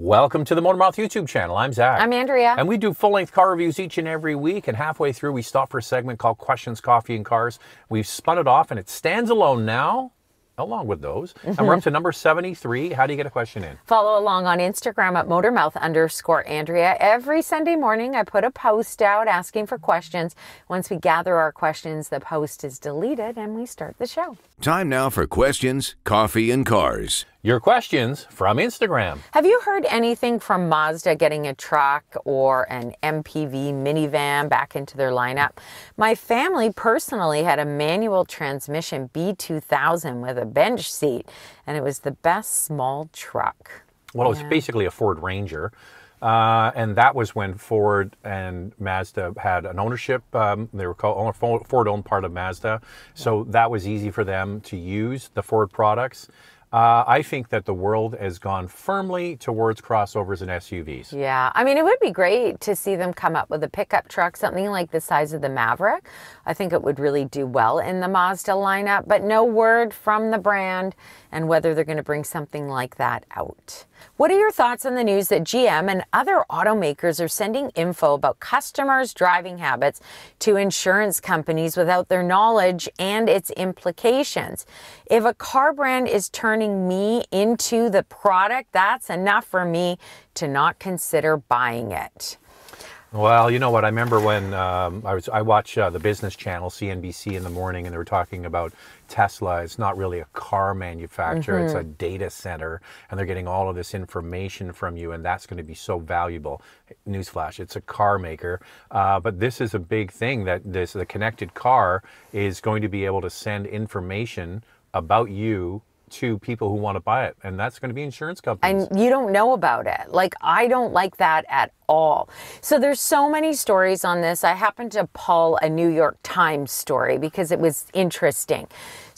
Welcome to the Motormouth YouTube channel. I'm Zack. I'm Andrea. And we do full length car reviews each and every week. And halfway through, we stop for a segment called Questions, Coffee, and Cars. We've spun it off and it stands alone now, along with those. And we're up mm-hmm. to number 73. How do you get a question in? Follow along on Instagram at motormouth underscore Andrea. Every Sunday morning, I put a post out asking for questions. Once we gather our questions, the post is deleted and we start the show. Time now for questions, coffee, and cars. Your questions from Instagram. Have you heard anything from Mazda getting a truck or an MPV minivan back into their lineup? My family personally had a manual transmission B2000 with a bench seat, and it was the best small truck. Well, it was basically a Ford Ranger. Uh, and that was when Ford and Mazda had an ownership. Um, they were called Ford owned part of Mazda, so that was easy for them to use the Ford products. Uh, I think that the world has gone firmly towards crossovers and SUVs. Yeah, I mean, it would be great to see them come up with a pickup truck, something like the size of the Maverick. I think it would really do well in the Mazda lineup, but no word from the brand and whether they're going to bring something like that out. What are your thoughts on the news that GM and other automakers are sending info about customers' driving habits to insurance companies without their knowledge and its implications? If a car brand is turning me into the product, that's enough for me to not consider buying it. Well, you know what? I remember when um, I was I watch uh, the Business Channel, CNBC, in the morning, and they were talking about Tesla. It's not really a car manufacturer; mm-hmm. it's a data center, and they're getting all of this information from you, and that's going to be so valuable. Newsflash: it's a car maker, uh, but this is a big thing that this the connected car is going to be able to send information about you to people who want to buy it, and that's going to be insurance companies. And you don't know about it. Like I don't like that at all. So there's so many stories on this. I happened to pull a New York Times story because it was interesting.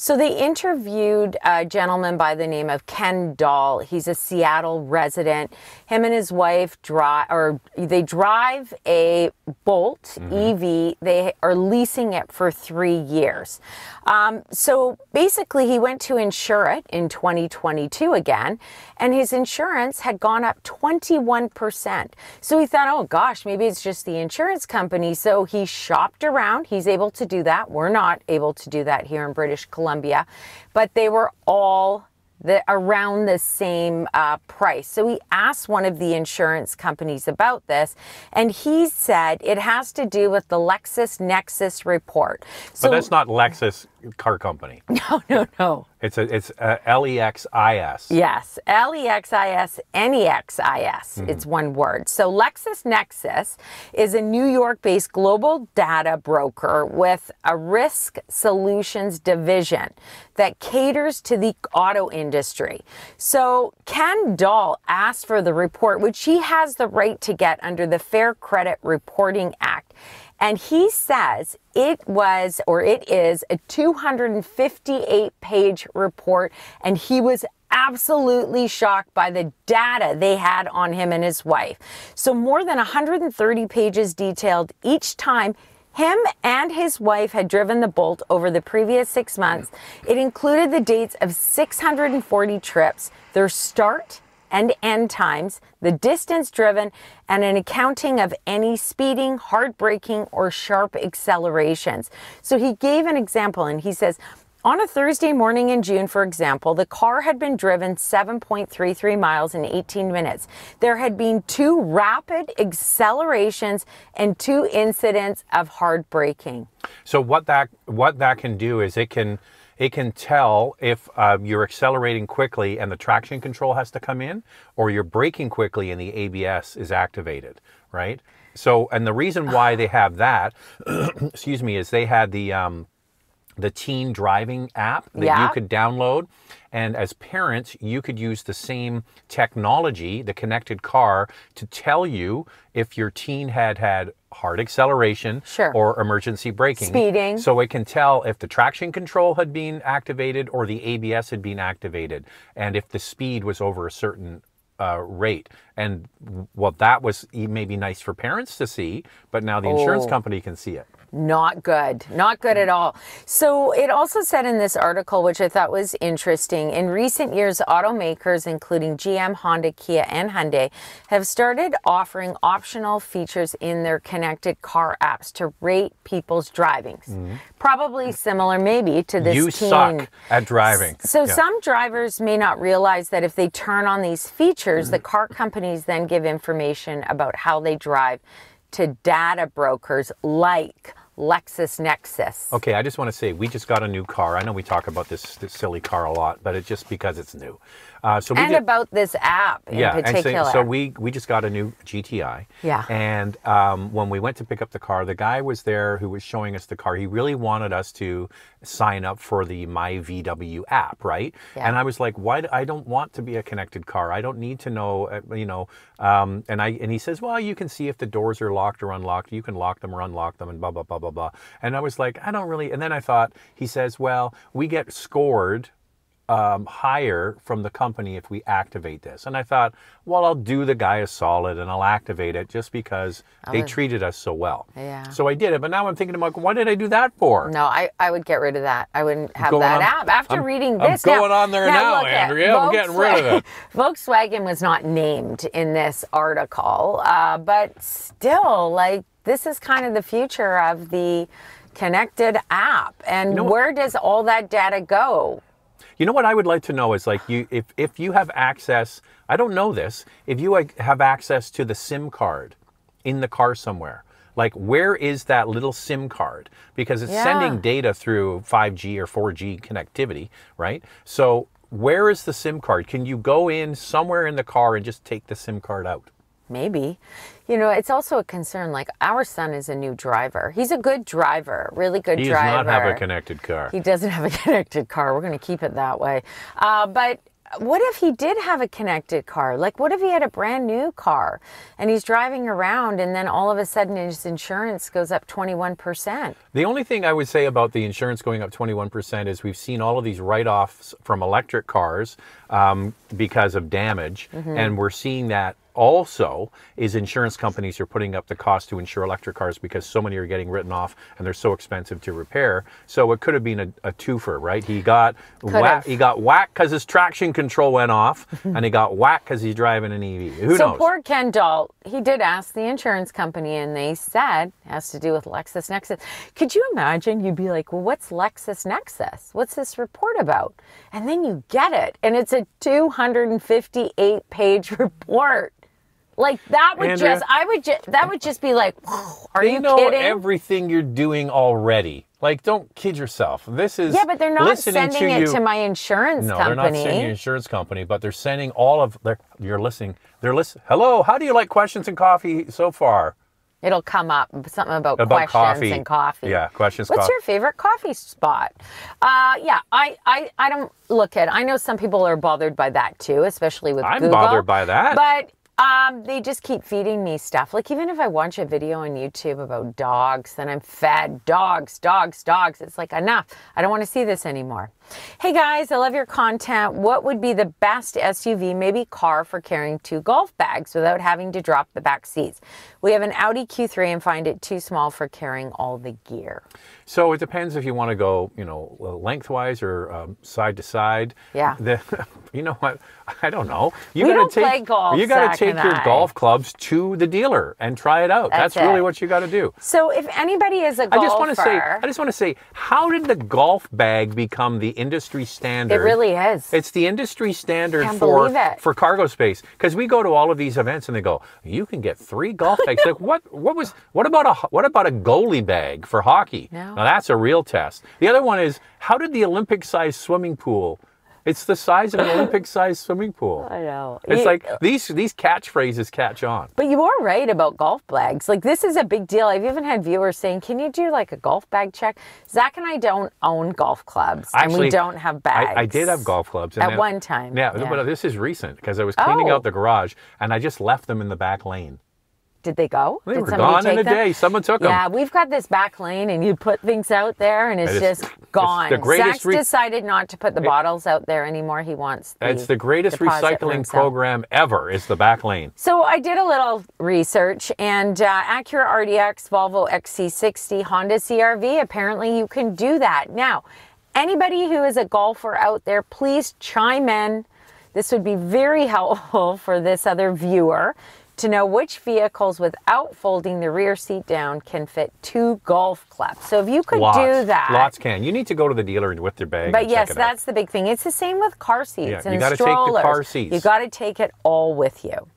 So they interviewed a gentleman by the name of Kenn Dahl. He's a Seattle resident. Him and his wife drive, or they drive a Bolt mm-hmm. EV. They are leasing it for three years. Um, so basically, he went to insure it in 2022 again, and his insurance had gone up 21%. So he thought, oh gosh, maybe it's just the insurance company. So he shopped around. He's able to do that. We're not able to do that here in British Columbia, but they were all the, around the same uh, price. So he asked one of the insurance companies about this, and he said it has to do with the LexisNexis report. So, but that's not Lexus car company. No, no, no. It's a it's a L E X I S. Yes, L E X I S N E X I S. Mm-hmm. It's one word. So LexisNexis is a New York-based global data broker with a risk solutions division that caters to the auto industry. So Kenn Dahl asked for the report, which he has the right to get under the Fair Credit Reporting Act. And he says it was, or it is, a 258 page report. And he was absolutely shocked by the data they had on him and his wife. So, more than 130 pages detailed each time. Him and his wife had driven the Bolt over the previous six months. It included the dates of 640 trips, their start and end times, the distance driven, and an accounting of any speeding, hard braking, or sharp accelerations. So he gave an example and he says, on a Thursday morning in June, for example, the car had been driven 7.33 miles in 18 minutes. There had been two rapid accelerations and two incidents of hard braking. So what that what that can do is it can it can tell if uh, you're accelerating quickly and the traction control has to come in, or you're braking quickly and the ABS is activated, right? So, and the reason why they have that, excuse me, is they had the um, the teen driving app that yeah. you could download. And as parents, you could use the same technology, the connected car, to tell you if your teen had had hard acceleration sure. or emergency braking. Speeding. So it can tell if the traction control had been activated or the ABS had been activated and if the speed was over a certain uh, rate. And well, that was maybe nice for parents to see, but now the insurance oh. company can see it. Not good. Not good at all. So it also said in this article, which I thought was interesting, in recent years, automakers, including GM, Honda, Kia, and Hyundai, have started offering optional features in their connected car apps to rate people's drivings. Probably similar, maybe, to this Mm-hmm. you teen. suck at driving. So Yeah. some drivers may not realize that if they turn on these features, the car companies then give information about how they drive to data brokers like LexisNexis. Okay, I just want to say we just got a new car. I know we talk about this, this silly car a lot, but it's just because it's new. Uh, so And did, about this app in yeah, and particular. so, so we we just got a new GTI. Yeah. And um, when we went to pick up the car, the guy was there who was showing us the car. He really wanted us to sign up for the My VW app, right? Yeah. And I was like, why? do- I don't want to be a connected car. I don't need to know, uh, you know. Um, and I and he says, well, you can see if the doors are locked or unlocked. You can lock them or unlock them, and blah blah blah blah blah. And I was like, I don't really. And then I thought, he says, well, we get scored um, higher from the company if we activate this. And I thought, well, I'll do the guy a solid and I'll activate it just because they treated us so well. Yeah. So I did it. But now I'm thinking, about why did I do that for? no, I, I would get rid of that. I wouldn't have Going that on- app. After I'm- reading I'm this, going on there now, at Andrea. I'm getting rid of it. Volkswagen was not named in this article, uh, but still, like this is kind of the future of the connected app. And know- where does all that data go? You know what I would like to know is like you if if you have access, I don't know this, if you have access to the SIM card in the car somewhere. Like where is that little SIM card? Because it's Yeah. sending data through 5G or 4G connectivity, right? So where is the SIM card? Can you go in somewhere in the car and just take the SIM card out? Maybe. You know, it's also a concern. Like our son is a new driver. He's a good driver, really good driver. He does not have a connected car. He doesn't have a connected car. We're going to keep it that way. Uh, but what if he did have a connected car? Like, what if he had a brand new car and he's driving around and then all of a sudden his insurance goes up 21%? The only thing I would say about the insurance going up 21% is we've seen all of these write offs from electric cars um, because of damage. And we're seeing that also is insurance companies are putting up the cost to insure electric cars because so many are getting written off and they're so expensive to repair. So it could have been a, a twofer, right? He got whack, have. he got whacked because his traction control went off, and he got whacked because he's driving an EV. Who so knows? poor Kenn Dahl, he did ask the insurance company and they said it has to do with LexisNexis. Could you imagine? You'd be like, well, what's LexisNexis? What's this report about? And then you get it. And it's a 258 page report. Like that would Andrea? just, I would just, that would just be like, are they you know kidding? everything you're doing already. Like, don't kid yourself. This is yeah, but they're not sending to it you. to my insurance No, company. they're not sending your insurance company, but they're sending all of their. You're listening. They're listening. Hello, how do you like questions and coffee so far? It'll come up something about, About questions coffee. and coffee. Yeah, questions, What's coffee. your favorite coffee spot? Uh, yeah, I, I, I don't look at. I know some people are bothered by that too, especially with I'm Google. bothered by that. But um, they just keep feeding me stuff. Like even if I watch a video on YouTube about dogs, then I'm fed dogs, dogs, dogs. It's like enough. I don't want to see this anymore. Hey guys, I love your content. What would be the best SUV, maybe car, for carrying two golf bags without having to drop the back seats? We have an Audi Q3 and find it too small for carrying all the gear. So it depends if you want to go, you know, lengthwise or um, side to side. Yeah. The, you know what? I don't know. You We gotta don't take, play golf, You got to take your I. golf clubs to the dealer and try it out. That's That's, really what you got to do. So if anybody is a I golfer, just want to say, I just want to say, how did the golf bag become the industry standard. it really is. It's the industry standard for for cargo space because we go to all of these events and they go, you can get three golf bags. like what? What was? What about a what about a goalie bag for hockey? No. Now that's a real test. The other one is how did the Olympic sized swimming pool? It's the size of an Olympic sized swimming pool. I know. It's You- like these these catchphrases catch on. But you are right about golf bags. Like this is a big deal. I've even had viewers saying, "Can you do like a golf bag check?" Zack and I don't own golf clubs, and we don't have bags. I, I did have golf clubs At then- one time, Yeah, yeah. but this is recent because I was cleaning Oh. out the garage and I just left them in the back lane. Did they go? They did were somebody gone in a them? day. Someone took them. Yeah, we've got this back lane, and you put things out there, and it's It is- just gone. the greatest Zack's re- decided not to put the bottles out there anymore. He wants. The It's the greatest recycling program ever. Is the back lane. So I did a little research, and uh, Acura RDX, Volvo XC60, Honda CRV. Apparently, you can do that now. Anybody who is a golfer out there, please chime in. This would be very helpful for this other viewer to know which vehicles, without folding the rear seat down, can fit two golf clubs. So if you could Lots, do that, Lots can. You need to go to the dealer with your bag. but and yes, check it out. that's the big thing. It's the same with car seats Yeah, and you gotta take the strollers. car seats. You got to take it all with you.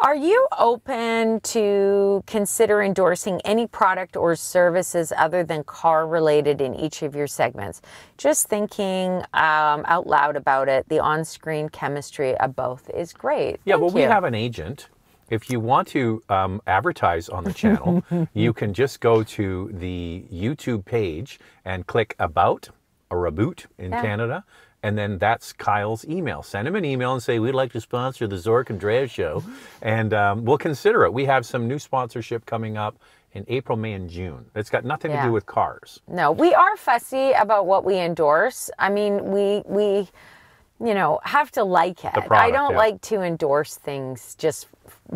Are you open to consider endorsing any product or services other than car related in each of your segments? Just thinking um, out loud about it, the on screen chemistry of both is great. Yeah, Thank well, we have an agent. If you want to um, advertise on the channel, you can just go to the YouTube page and click About or Reboot in Yeah. Canada. And then that's Kyle's email. Send him an email and say, We'd like to sponsor the Zork and Drea show. And um, we'll consider it. We have some new sponsorship coming up in April, May, and June. It's got nothing to do with cars. No, we are fussy about what we endorse. I mean, we we you know, have to like it. I don't yeah. like to endorse things just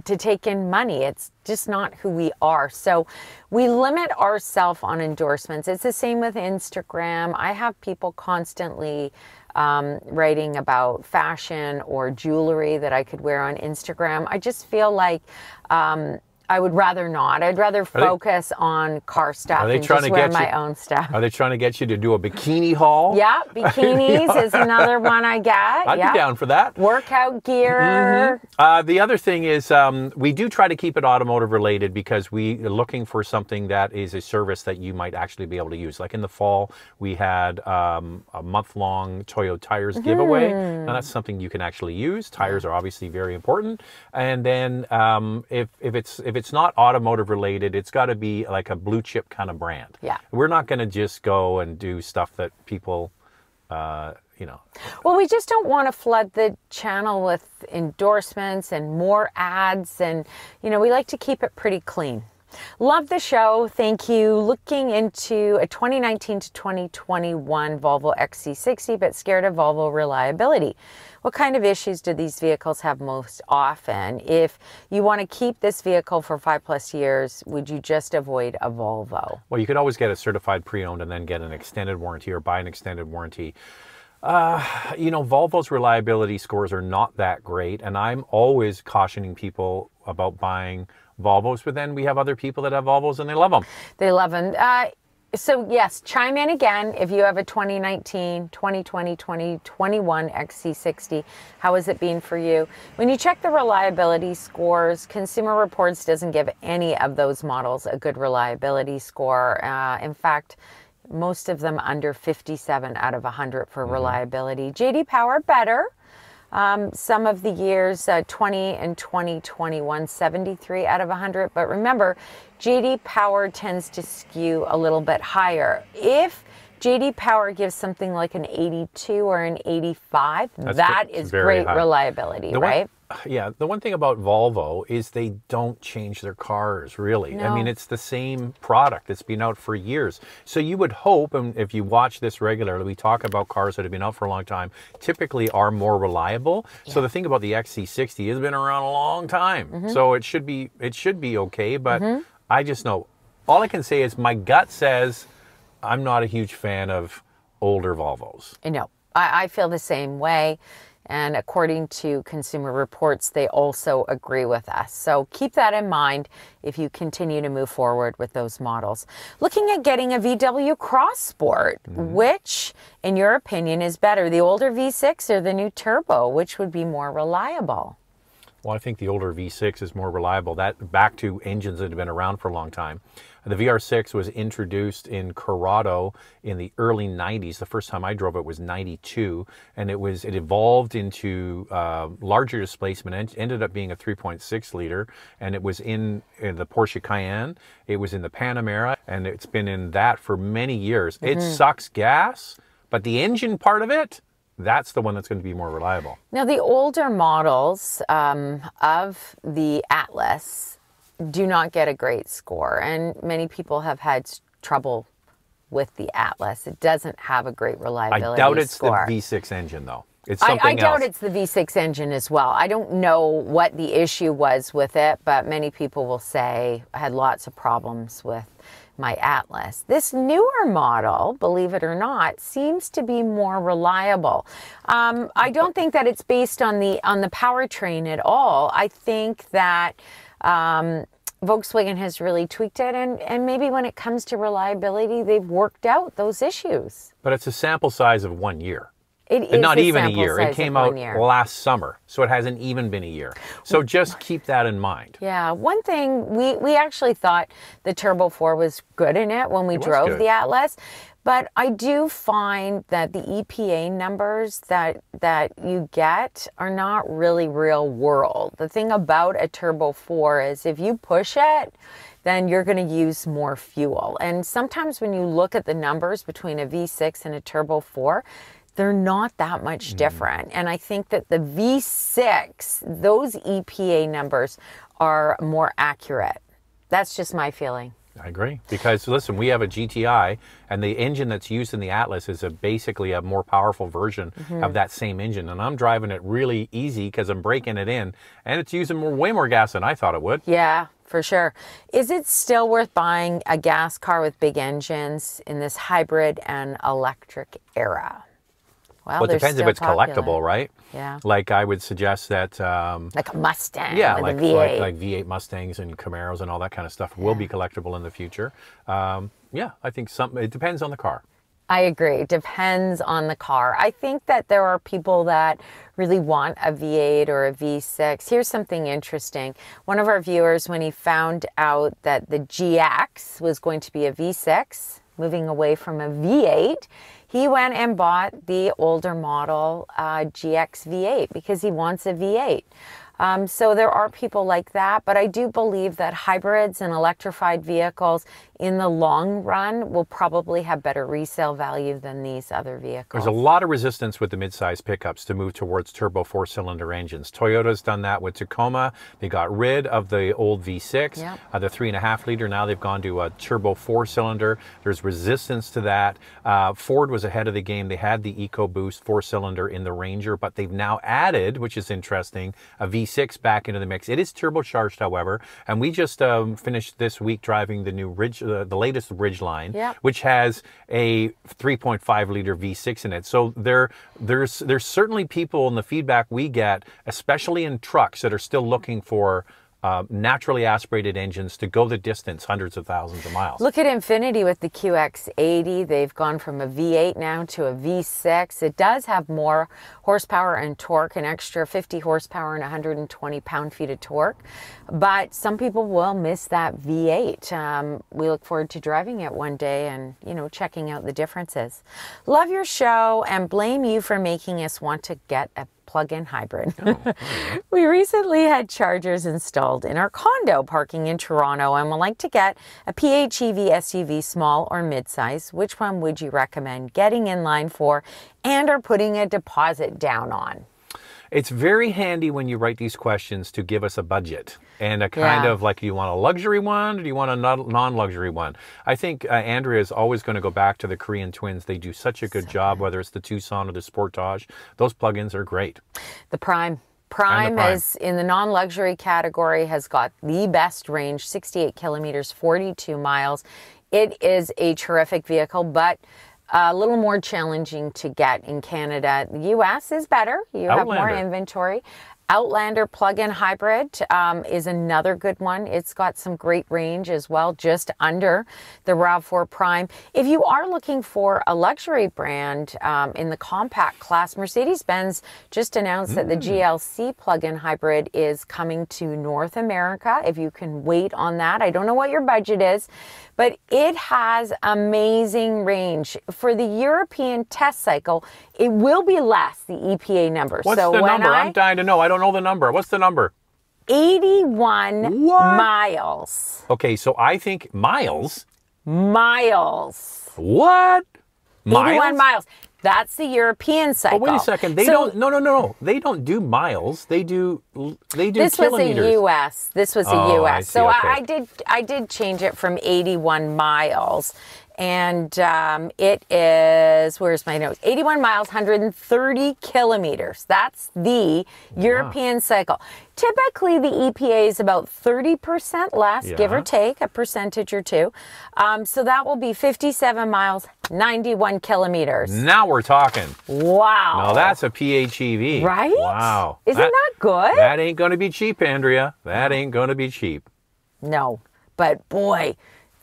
to take in money. It's just not who we are. So we limit ourselves on endorsements. It's the same with Instagram. I have people constantly um, writing about fashion or jewelry that I could wear on Instagram. I just feel like um, I would rather not. I'd rather focus on car stuff Are they and trying just to wear get my you- own stuff. Are they trying to get you to do a bikini haul? Yeah, bikinis is another one I get. I'd yeah. be down for that. Workout gear. Uh, the other thing is um, we do try to keep it automotive related because we are looking for something that is a service that you might actually be able to use. Like in the fall, we had um, a month long Toyo Tires giveaway. Now that's something you can actually use. Tires are obviously very important. And then um, if, if it's if it's not automotive related, it's got to be like a blue chip kind of brand. Yeah. We're not going to just go and do stuff that people, uh, you know, Well, we just don't want to flood the channel with endorsements and more ads. And, you know, we like to keep it pretty clean. Love the show. Thank you. Looking into a 2019 to 2021 Volvo XC60, but scared of Volvo reliability. What kind of issues do these vehicles have most often? If you want to keep this vehicle for five plus years, would you just avoid a Volvo? Well, you could always get a certified pre-owned and then get an extended warranty or buy an extended warranty. Uh, you know, Volvo's reliability scores are not that great, and I'm always cautioning people about buying Volvos. But then we have other people that have Volvos and they love them. They love them. Uh, so, yes, chime in again if you have a 2019, 2020, 2021 XC60. How has it been for you? When you check the reliability scores, Consumer Reports doesn't give any of those models a good reliability score. Uh, in fact, most of them under 57 out of 100 for reliability. JD Power better. Um, some of the years, uh, 20 and 2021, 73 out of 100. But remember, JD Power tends to skew a little bit higher. If JD Power gives something like an 82 or an 85, That's that is great high. reliability, The one- right? Yeah, the one thing about Volvo is they don't change their cars really. I mean, it's the same product that's been out for years. So you would hope, and if you watch this regularly, we talk about cars that have been out for a long time, typically are more reliable. So the thing about the XC60 has been around a long time, Mm-hmm. so it should be it should be okay. But I just know all I can say is my gut says I'm not a huge fan of older Volvos. No. I, I feel the same way. And according to Consumer Reports, they also agree with us. So keep that in mind if you continue to move forward with those models. Looking at getting a VW Cross Sport, mm-hmm. which, in your opinion, is better, the older V6 or the new turbo? Which would be more reliable? Well, I think the older V6 is more reliable. That back to engines that have been around for a long time. The VR6 was introduced in Corrado in the early 90s. The first time I drove it was 92, and it was it evolved into uh, larger displacement. and ended up being a 3.6 liter, and it was in, in the Porsche Cayenne. It was in the Panamera, and it's been in that for many years. It sucks gas, but the engine part of it, that's the one that's going to be more reliable. Now, the older models um, of the Atlas do not get a great score, and many people have had trouble with the Atlas. It doesn't have a great reliability I doubt it's score. the V6 engine though. It's I, something I doubt else. it's the V6 engine as well. I don't know what the issue was with it, but many people will say I had lots of problems with my Atlas. This newer model, believe it or not, seems to be more reliable. Um, I don't think that it's based on the on the powertrain at all. I think that. Um, Volkswagen has really tweaked it, and, and maybe when it comes to reliability, they've worked out those issues. But it's a sample size of one year. It And is not a even a year. It came out last summer, so it hasn't even been a year. So just keep that in mind. Yeah, one thing we we actually thought the Turbo 4 was good in it when we It drove the Atlas, but I do find that the EPA numbers that that you get are not really real world. The thing about a Turbo 4 is if you push it, then you're going to use more fuel. And sometimes when you look at the numbers between a V6 and a Turbo 4, they're not that much Mm. different. And I think that the V6, those EPA numbers are more accurate. That's just my feeling. I agree. Because listen, we have a GTI, and the engine that's used in the Atlas is a basically a more powerful version Mm-hmm. of that same engine. And I'm driving it really easy because I'm breaking it in, and it's using more, way more gas than I thought it would. Yeah, for sure. Is it still worth buying a gas car with big engines in this hybrid and electric era? Well, Well, it depends if it's popular. collectible, right? Yeah. Like I would suggest that. Um, Like a Mustang yeah, like, a V8. like like V8 Mustangs and Camaros and all that kind of stuff will be collectible in the future. Um, yeah, I think some. It depends on the car. I agree. It depends on the car. I think that there are people that really want a V8 or a V6. Here's something interesting. One of our viewers, when he found out that the GX was going to be a V6, moving away from a V8, he went and bought the older model uh, GX V8 because he wants a V8. Um, so there are people like that, but I do believe that hybrids and electrified vehicles in the long run will probably have better resale value than these other vehicles. There's a lot of resistance with the mid-size pickups to move towards turbo four-cylinder engines. Toyota's done that with Tacoma. They got rid of the old V6, Yep. uh, the three and a half liter. Now they've gone to a turbo four-cylinder. There's resistance to that. Uh, Ford was ahead of the game. They had the EcoBoost four-cylinder in the Ranger, but they've now added, which is interesting, a V6 back into the mix. It is turbocharged, however, and we just um, finished this week driving the new Ridge, uh, the latest Ridgeline, Yep. which has a 3.5 liter V6 in it. So there, there's there's certainly people in the feedback we get, especially in trucks, that are still looking for uh, naturally aspirated engines to go the distance, hundreds of thousands of miles. Look at Infiniti with the QX80. They've gone from a V8 now to a V6. It does have more horsepower and torque, an extra 50 horsepower and 120 pound feet of torque. But some people will miss that V8. Um, we look forward to driving it one day and, you know, checking out the differences. Love your show and blame you for making us want to get a plug-in hybrid. Oh, we recently had chargers installed in our condo parking in Toronto and would like to get a PHEV SUV small or midsize. Which one would you recommend getting in line for and or putting a deposit down on? It's very handy when you write these questions to give us a budget and a kind Yeah. of like, do you want a luxury one or do you want a non- non-luxury one? I think uh, Andrea is always going to go back to the Korean twins. They do such a good job, whether it's the Tucson or the Sportage. Those plugins are great. The Prime. Prime, Prime. is in the non-luxury category has got the best range 68 kilometers 42 miles it is a terrific vehicle but a little more challenging to get in canada the us is better you have more inventory Outlander plug-in hybrid um, is another good one. It's got some great range as well, just under the RAV4 Prime. If you are looking for a luxury brand um, in the compact class, Mercedes-Benz just announced that the GLC plug-in hybrid is coming to North America. If you can wait on that, I don't know what your budget is, but it has amazing range for the European test cycle. It will be less the EPA number. What's so the number? I, I'm dying to know. I don't know the number. What's the number? 81 What? miles. Okay, so I think miles. Miles. What? 81 miles. That's the European cycle. But wait a second. They So don't. No, no, no, no. They don't do miles. They do. They do This was kilometers. a U.S. This was a Oh, I U.S. So okay. I, I did I did change it from 81 miles, and um, it is where's my notes? 81 miles, 130 kilometers. That's the European cycle. Typically, the EPA is about 30% less, give or take a percentage or two. Um, so that will be 57 miles, 91 kilometers. Now we're talking. Wow. Now that's a PHEV. right. Wow. Isn't that, good? That ain't going to be cheap, Andrea. That ain't going to be cheap. No, but boy,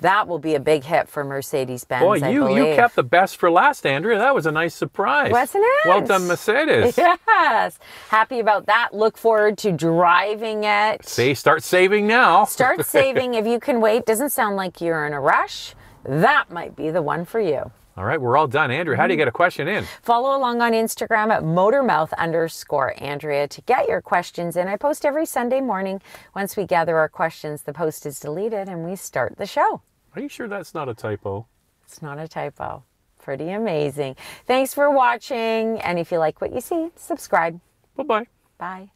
that will be a big hit for Mercedes Benz. Boy, you you kept the best for last, Andrea. That was a nice surprise. Wasn't it? Well done, Mercedes. Yes, happy about that. Look forward to driving it. See, start saving now. Start saving if you can wait. Doesn't sound like you're in a rush. That might be the one for you. All right, we're all done. Andrew, how do you get a question in? Follow along on Instagram at motormouth underscore Andrea to get your questions in. I post every Sunday morning. Once we gather our questions, the post is deleted and we start the show. Are you sure that's not a typo? It's not a typo. Pretty amazing. Thanks for watching. And if you like what you see, subscribe. Bye bye. Bye.